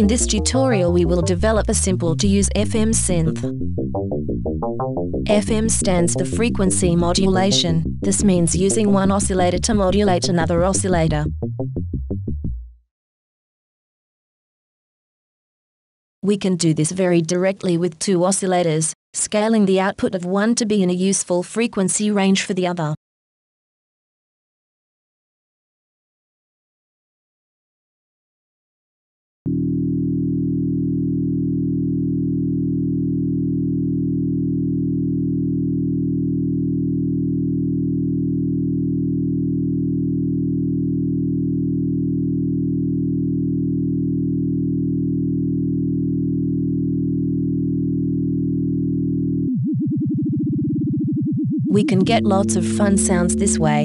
In this tutorial we will develop a simple to use FM synth. FM stands for frequency modulation, this means using one oscillator to modulate another oscillator. We can do this very directly with two oscillators, scaling the output of one to be in a useful frequency range for the other. We can get lots of fun sounds this way.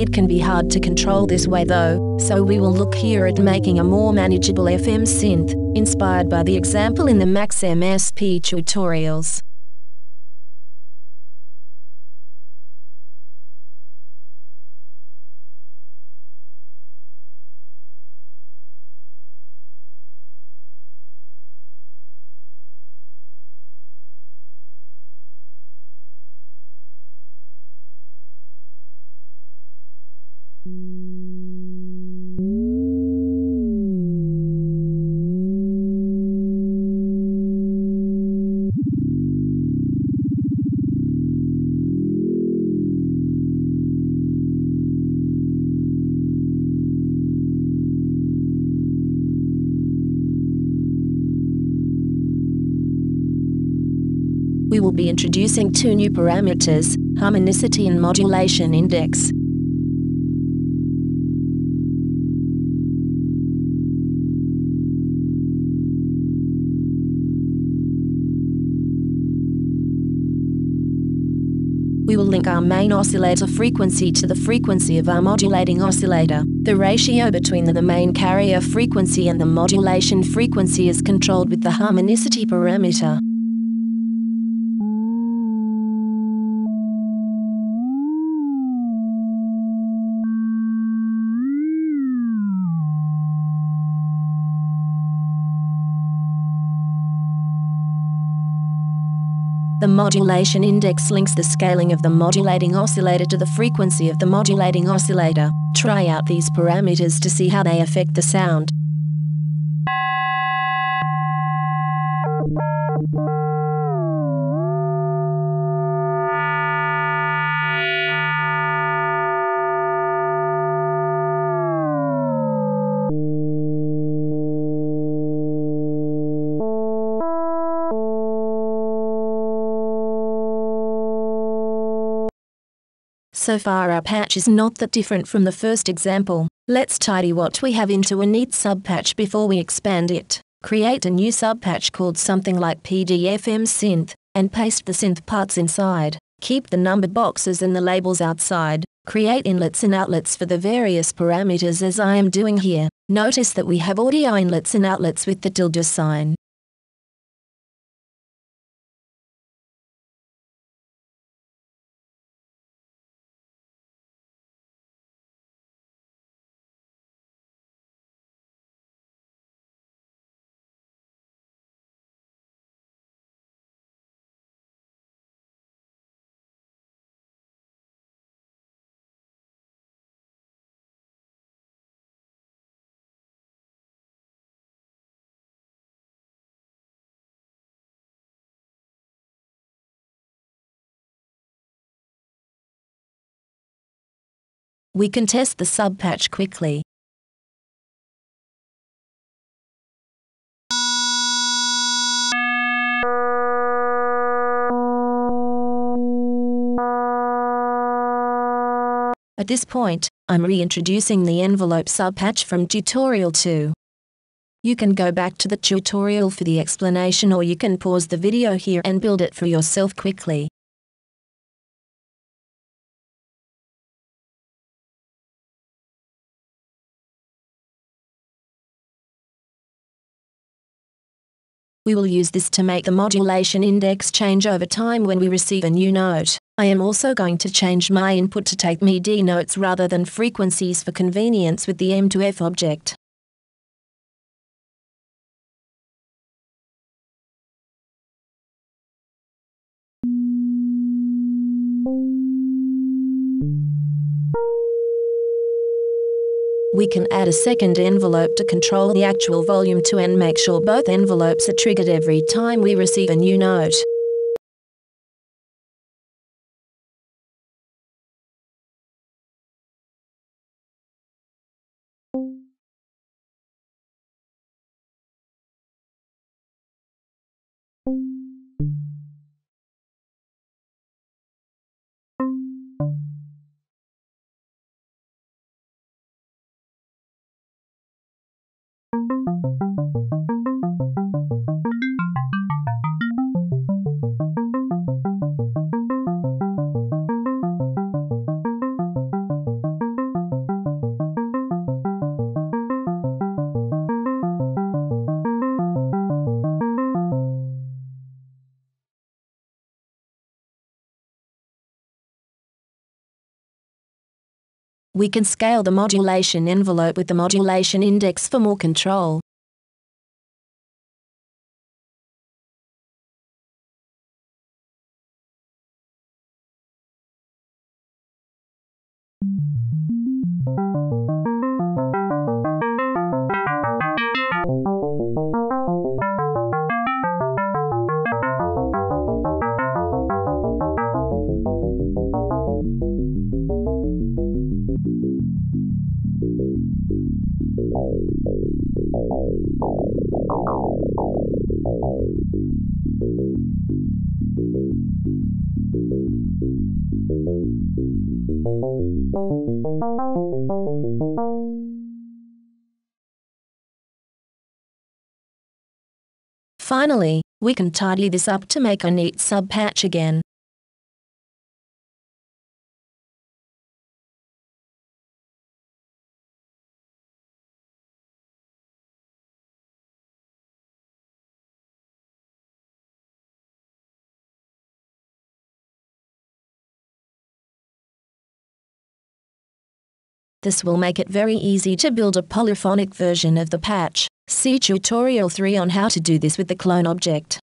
It can be hard to control this way though, so we will look here at making a more manageable FM synth, inspired by the example in the Max MSP tutorials. We will be introducing two new parameters, harmonicity and modulation index. We will link our main oscillator frequency to the frequency of our modulating oscillator. The ratio between the main carrier frequency and the modulation frequency is controlled with the harmonicity parameter. The modulation index links the scaling of the modulating oscillator to the frequency of the modulating oscillator. Try out these parameters to see how they affect the sound. So far our patch is not that different from the first example. Let's tidy what we have into a neat subpatch before we expand it. Create a new subpatch called something like PDFM synth, and paste the synth parts inside. Keep the numbered boxes and the labels outside. Create inlets and outlets for the various parameters as I am doing here. Notice that we have audio inlets and outlets with the tilde sign. We can test the subpatch quickly. At this point, I'm reintroducing the envelope subpatch from tutorial 2. You can go back to the tutorial for the explanation or you can pause the video here and build it for yourself quickly. We will use this to make the modulation index change over time when we receive a new note. I am also going to change my input to take MIDI notes rather than frequencies for convenience with the mtof object. We can add a second envelope to control the actual volume to and make sure both envelopes are triggered every time we receive a new note. We can scale the modulation envelope with the modulation index for more control. Finally, we can tidy this up to make a neat sub-patch again. This will make it very easy to build a polyphonic version of the patch. See tutorial 3 on how to do this with the clone object.